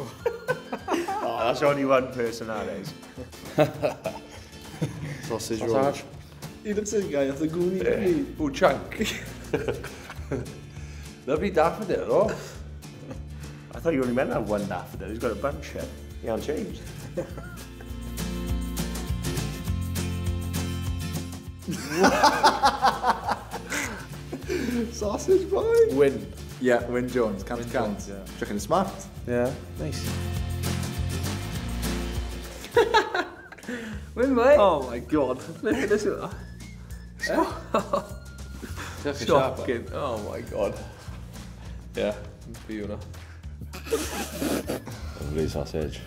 Oh, that's only one person that is. Sausage roll. that? He looks like a guy off the Goonies, doesn't he? Oh, chunk. Lovely daffodil, though. I thought you only meant to have one daffodil. He's got a bunch here. He hasn't changed. Sausage boy. Wyn. Yeah, Wyn Jones, cant Wyn cant. Jones, yeah. Yn smart. Yeah, nice. Wyn boy. Oh my god. Look at this. Shocking. Oh my god. Yeah, fi hwnna. Lovely sausage.